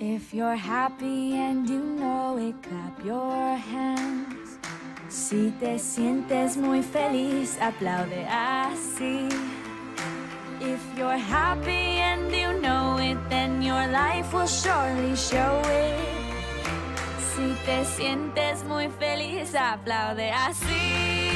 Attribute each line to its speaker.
Speaker 1: If you're happy and you know it, clap your hands. Si te sientes muy feliz, aplaude así. If you're happy and you know it, then your life will surely show it. Si te sientes muy feliz, aplaude así.